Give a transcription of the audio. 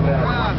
problema.